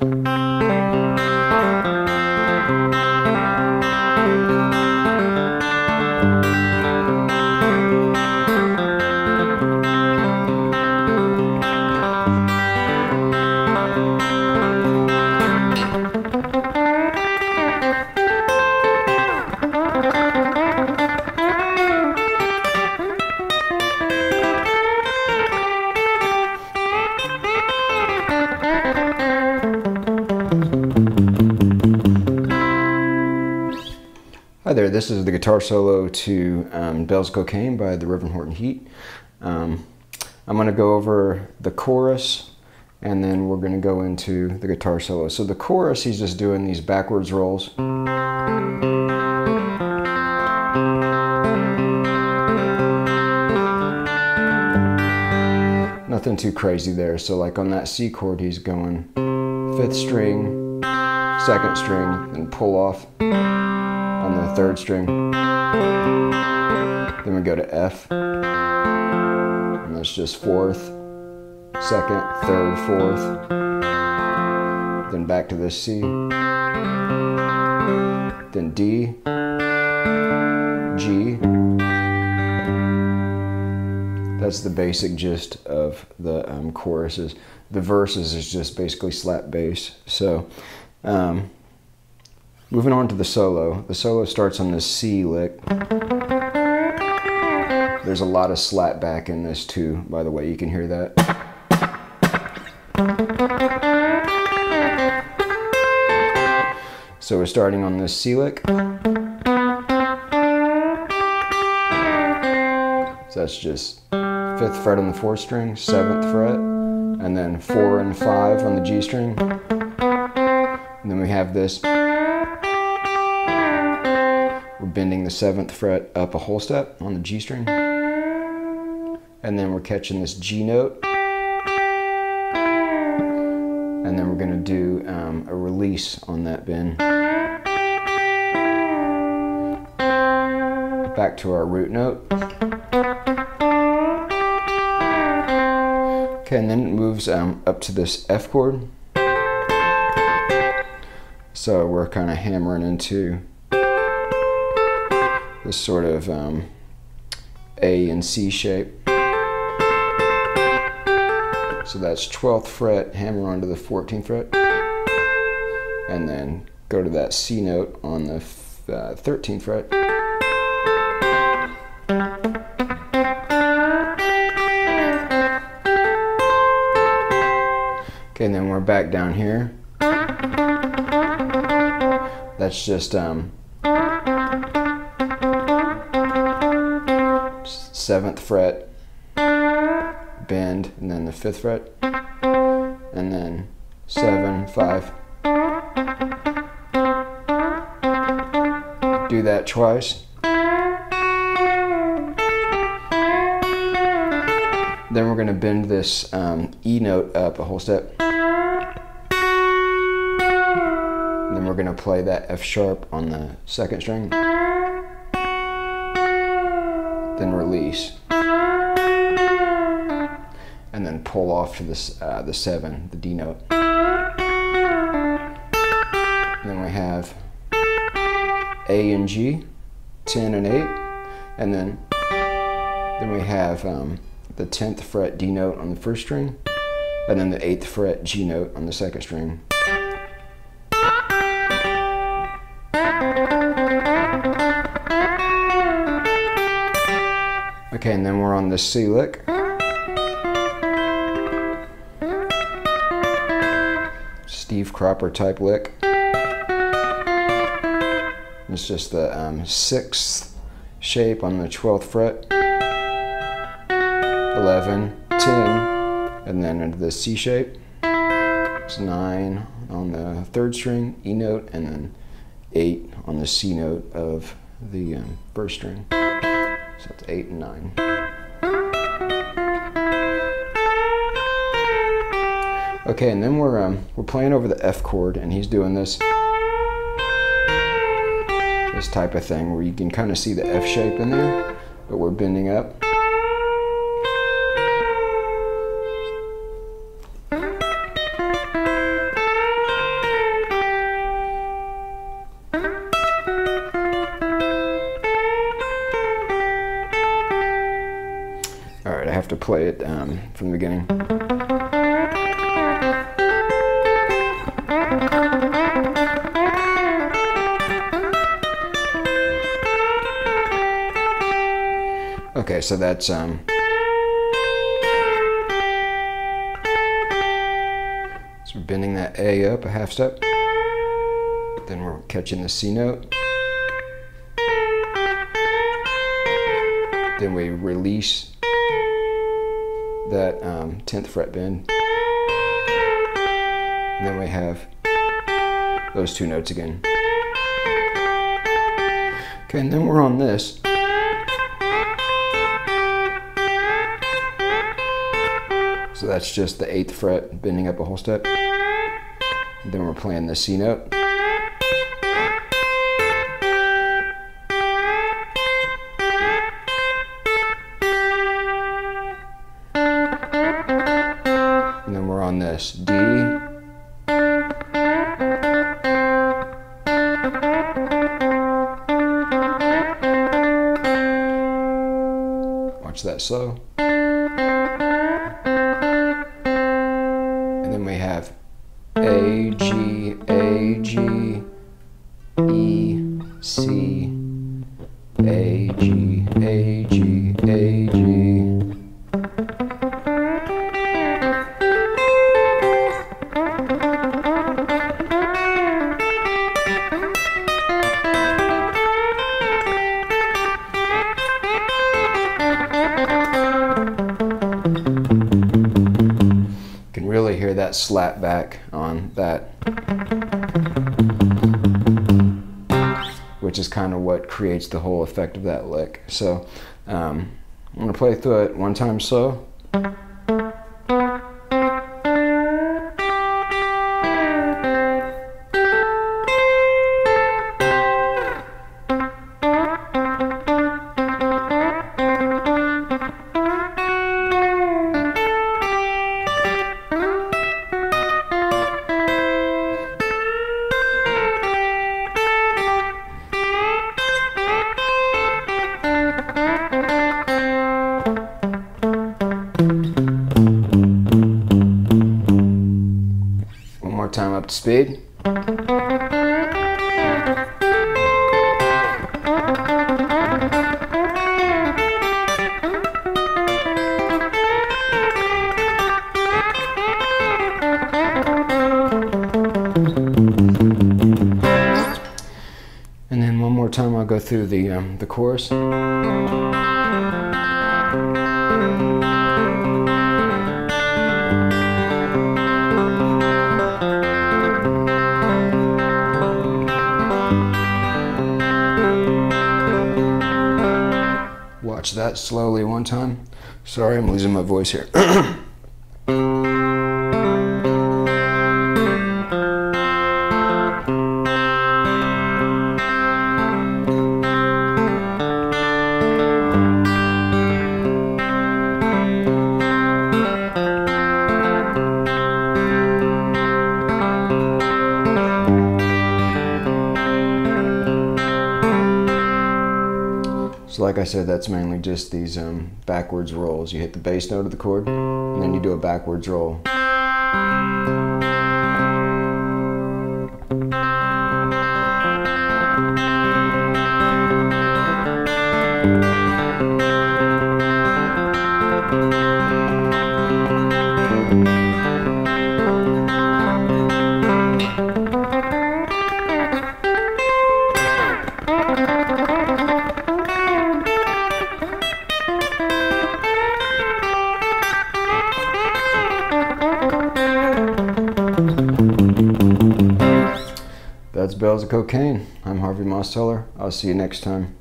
Hi there, this is the guitar solo to um, Bales of Cocaine by the Reverend Horton Heat. Um, I'm going to go over the chorus and then we're going to go into the guitar solo. So the chorus, he's just doing these backwards rolls. Nothing too crazy there. So like on that C chord, he's going fifth string, second string, and pull off on the third string. Then we go to F. And that's just fourth, second, third, fourth. Then back to this C. Then D, G. That's the basic gist of the um, choruses. The verses is just basically slap bass. So, um, Moving on to the solo. The solo starts on this C lick. There's a lot of slap back in this too, by the way. You can hear that. So we're starting on this C lick. So that's just fifth fret on the fourth string, seventh fret, and then four and five on the G string. And then we have this bending the seventh fret up a whole step on the G string. And then we're catching this G note. And then we're going to do um, a release on that bend. Back to our root note. Okay, and then it moves um, up to this F chord. So we're kind of hammering into this sort of um, A and C shape. So that's 12th fret, hammer onto the 14th fret, and then go to that C note on the uh, 13th fret. Okay, and then we're back down here. That's just um, seventh fret, bend, and then the fifth fret, and then seven, five. Do that twice. Then we're going to bend this um, E note up a whole step. Then we're going to play that F sharp on the second string then release, and then pull off to this, uh, the seven, the D note. And then we have A and G, 10 and 8, and then then we have um, the 10th fret D note on the first string, and then the 8th fret G note on the second string. Okay, and then we're on the C lick. Steve Cropper type lick. It's just the um, sixth shape on the 12th fret. 11, 10, and then into the C shape. It's 9 on the third string, E note, and then 8 on the C note of the um, first string. So it's eight and nine. Okay, and then we're um, we're playing over the F chord, and he's doing this this type of thing where you can kind of see the F shape in there, but we're bending up. Play it um, from the beginning. Okay, so that's um, so we're bending that A up a half step. Then we're catching the C note. Then we release that um, 10th fret bend. And then we have those two notes again. Okay, and then we're on this. So that's just the 8th fret bending up a whole step. And then we're playing the C note. Watch that slow. And then we have A, G, A, G, E, C, A, G, A, G, that slap back on that, which is kind of what creates the whole effect of that lick. So um, I'm to play through it one time slow. Speed. And then one more time I'll go through the, um, the chorus. That slowly one time. Sorry, I'm losing my voice here. like I said, that's mainly just these um, backwards rolls. You hit the bass note of the chord, and then you do a backwards roll. Of Cocaine. I'm Harvey Mosteller. I'll see you next time.